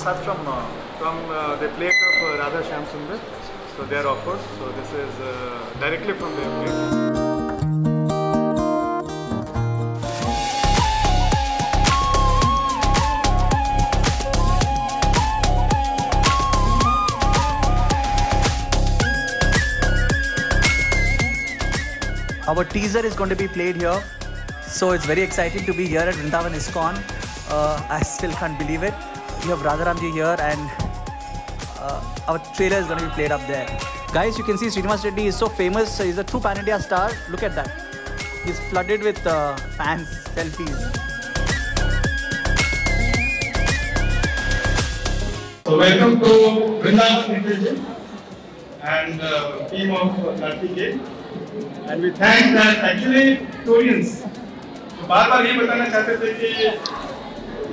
Mahaprasad from uh, from uh, the plate of uh, Radha Shyam Sundar. So they are offered. So this is directly from their plate. Our teaser is going to be played here. So it's very exciting to be here at Vrindavan ISKCON. Uh, I still can't believe it We have Radharamji here and uh, our trailer is going to be played up there. Guys, you can see Srinivas Reddy is so famous. He's a true pan-India star. Look at that. He's flooded with uh, fans, selfies. So welcome to Vrindavan Literature and uh, team of Kartikeya. And we thank that actually historians तो बार बार ये बताना चाहते थे कि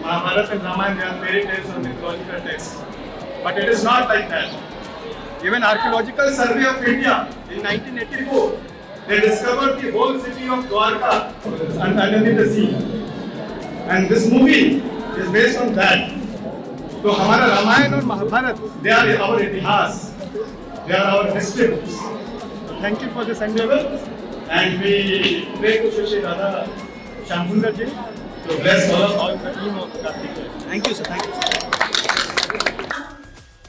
Mahabharat and Ramayana they are fairy tales or mythological texts. But it is not like that. Even Archaeological Survey of India in 1984, they discovered the whole city of Dwarka un- underneath the sea. And this movie is based on that. तो हमारा रामायण और Mahabharat they are our itihas they are our history books thank you for this endeavour and we pray to Shri Radha Shyamsundar ji to bless all of all the team of Kartikeya. Thank you, sir. Thank you.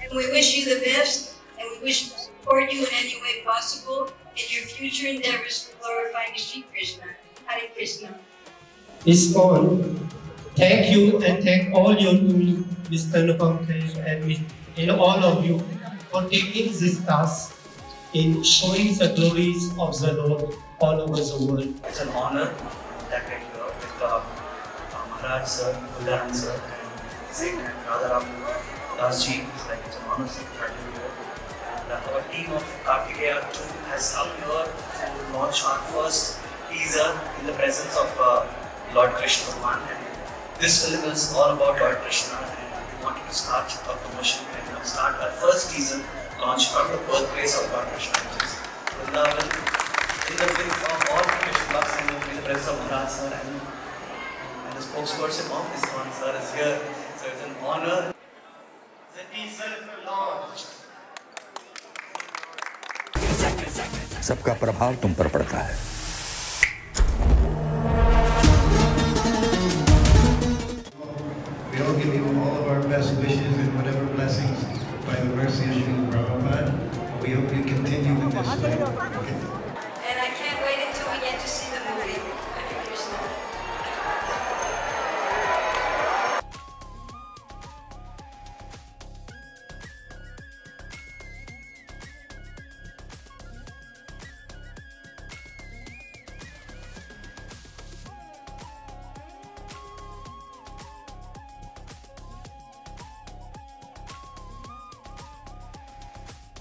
And we wish you the best, and we wish to support you in any way possible in your future endeavors for glorifying Sri Krishna. Hare Krishna. ISKCON, thank you and thank all your team, Mr. Anupam Kher and Ms- and all of you for taking this task in showing the glories of the Lord all over the world. It's an honor that Maharaj sir, Guldaran sir, and Singh and Radharam Das ji. It's like it's an honor sir. And uh, our team of Kartikeya 2 has come here to launch our first teaser in the presence of uh, Lord Krishna Bhagwan. And this film is all about Lord Krishna and we wanted to start a promotion and uh, start our first teaser launch from the birthplace of Lord Krishna, which is Vrindavan in the midst of all Krishna Bhakts in the presence of Maharaj sir and the spokesperson of ISKCON sir is here. So it's an honor. The teaser launched. सबका प्रभाव तुम पर पड़ता है We all give you all of our best wishes and whatever blessings by the mercy of Sri Prabhupada. We hope you continue in this way.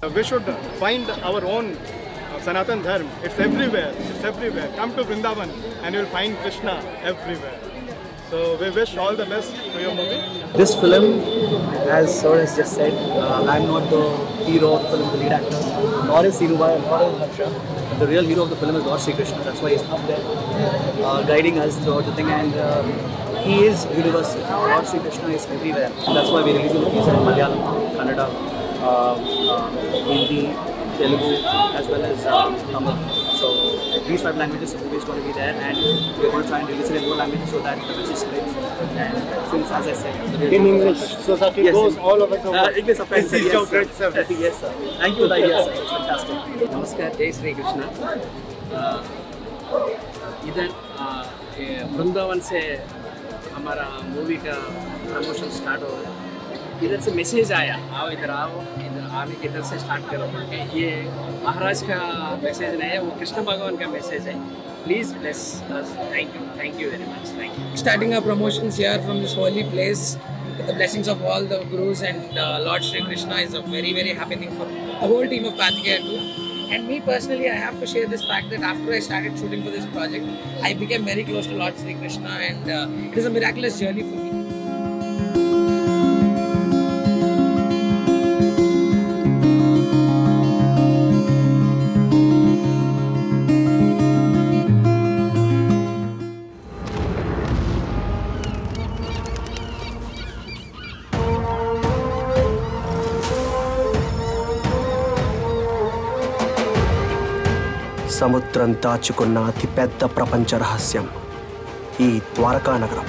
We should find our own uh, Sanatan Dharma. It's everywhere. It's everywhere. Come to Vrindavan and you'll find Krishna everywhere. So we wish all the best to your movie. This film, as Sir has just said, uh, I'm not the hero of the film, the lead actor, nor is Sirubai, nor is Harsha. The real hero of the film is Lord Sri Krishna. That's why he's up there, uh, guiding us throughout the thing, and um, he is universal. Lord Sri Krishna is everywhere. That's why we're releasing the teaser in Malayalam, uh, uh, Hindi, Telugu, as well as uh, Tamil. So these five languages the movie is going to be there, and we're going to try and release it in more languages so that the message spreads. And since, as I said, the real In hero is Lord English, Krishna. so that it Yes, goes in- all over the uh, world. English subtitles. This is yes, your sir. great service. yes, sir. Thank you for the idea, sir. It's fantastic. नमस्कार जय श्री कृष्ण अ, इधर अ, ये वृंदावन से हमारा movie का promotion start हो गया इधर से मैसेज आया। आओ इधर आओ। इधर आने के इधर से स्टार्ट करो ये महाराज का मैसेज नहीं है वो कृष्ण भगवान का मैसेज है। Please bless thank you thank you very much thank you starting our promotions here from this holy place the blessings of all the gurus and uh, Lord Sri Krishna is a very very happy thing for the whole team of Kartikeya 2. And me personally, I have to share this fact that after I started shooting for this project, I became very close to Lord Sri Krishna, and uh, it is a miraculous journey for me. సముద్రం దాచుకున్న అతిపెద్ద ప్రపంచ రహస్యం ఈ ద్వారకా నగరం.